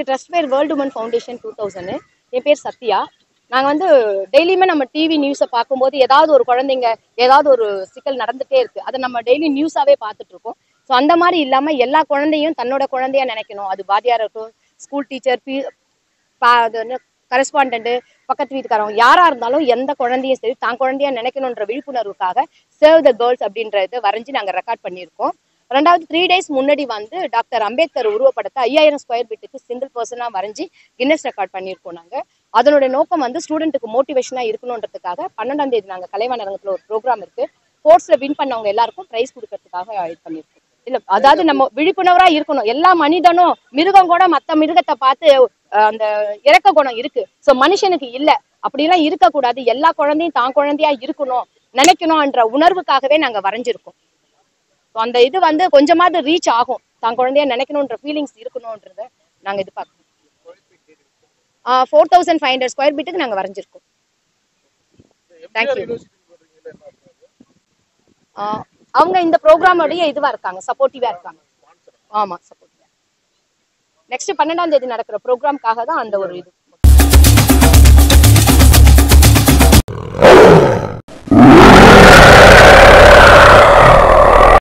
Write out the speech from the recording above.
எங்கள் ட்ரஸ்ட் பேர் world woman foundation two thousand என் பேர் சத்யா. நாங்கள் வந்து டெய்லியுமே நம்ம டிவி நியூஸை பார்க்கும்போது ஏதாவது ஒரு குழந்தைங்க ஏதாவது ஒரு சிக்கல் நடந்துகிட்டே இருக்குது அதை நம்ம டெய்லி நியூஸாகவே பார்த்துட்ருக்கோம் ஸோ அந்த மாதிரி இல்லாமல் எல்லா குழந்தையும் தன்னோட குழந்தையா நினைக்கணும். அது வாத்தியாரா இருக்கும் ஸ்கூல் டீச்சர் பி கரஸ்பாண்டன்ட்டு பக்கத்து வீட்டுக்காரவங்க யாராக இருந்தாலும் எந்த குழந்தையும் சரி தான் குழந்தையா நினைக்கணுன்ற விழிப்புணர்வுக்காக சேவ் த கேர்ள்ஸ் அப்படின்றத வரைஞ்சி நாங்கள் ரெக்கார்ட் பண்ணியிருக்கோம். ரெண்டாவது த்ரீ டேஸ் முன்னாடி வந்து டாக்டர் அம்பேத்கர் உருவப்படத்தை ஐயாயிரம் ஸ்கொயர் ஃபீட்டுக்கு சிங்கிள் பர்சனாக வரைஞ்சி கின்னஸ் ரெக்கார்ட் பண்ணியிருக்கோம் நாங்கள் அதனுடைய நோக்கம் வந்து ஸ்டூடெண்ட்டுக்கு மோட்டிவேஷனாக இருக்கணுன்றதுக்காக பன்னெண்டாம் தேதி நாங்கள் கலைவாணரங்கத்துல ஒரு ப்ரோக்ராம் இருக்கு. ஸ்போர்ட்ஸ்ல வின் பண்ணவங்க எல்லாருக்கும் பிரைஸ் கொடுக்கறதுக்காக இது பண்ணியிருக்கோம். இல்ல அதாவது நம்ம விழிப்புணர்வா இருக்கணும். எல்லா மனிதனும் மிருகம் கூட மத்த மிருகத்தை பார்த்து அந்த இறக்க குணம் இருக்கு. சோ மனுஷனுக்கு இல்ல. அப்படிலாம் இருக்கக்கூடாது. எல்லா குழந்தையும் தான் குழந்தையா இருக்கணும் நினைக்கணும்ன்ற உணர்வுக்காகவே நாங்க வரைஞ்சிருக்கோம். அந்த இது வந்து கொஞ்சமாவது ரீச் ஆகும். தான் குழந்தைய நினைக்கணுன்ற ஃபீலிங்ஸ் இருக்கணும்ன்றத நாங்க இது பார்க்கணும் four thousand five hundred square ஃபீட்டுக்கு நாங்க வரைஞ்சிருக்கோம். தேங்க்யூ அவங்க இந்த ப்ரோக்ராமோடைய இதுவா இருக்காங்க சப்போர்ட்டிவாக இருக்காங்க. ஆமா சப்போர்ட்டிவாக நெக்ஸ்ட் பன்னெண்டாம் தேதி நடக்கிற ப்ரோக்ராம்காக தான் அந்த ஒரு இது.